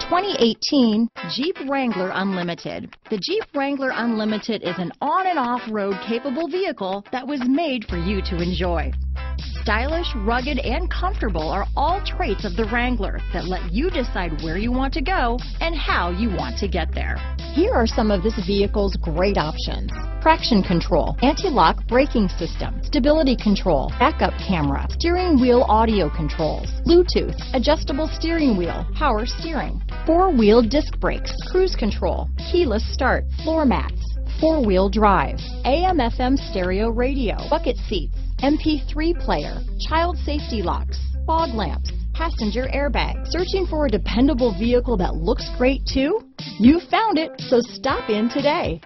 2018 Jeep Wrangler Unlimited. The Jeep Wrangler Unlimited is an on and off-road capable vehicle that was made for you to enjoy. Stylish, rugged, and comfortable are all traits of the Wrangler that let you decide where you want to go and how you want to get there. Here are some of this vehicle's great options. Traction control, anti-lock braking system, stability control, backup camera, steering wheel audio controls, Bluetooth, adjustable steering wheel, power steering, four-wheel disc brakes, cruise control, keyless start, floor mats, four-wheel drive, AM FM stereo radio, bucket seats, MP3 player, child safety locks, fog lamps, passenger airbag. Searching for a dependable vehicle that looks great too? You found it, so stop in today.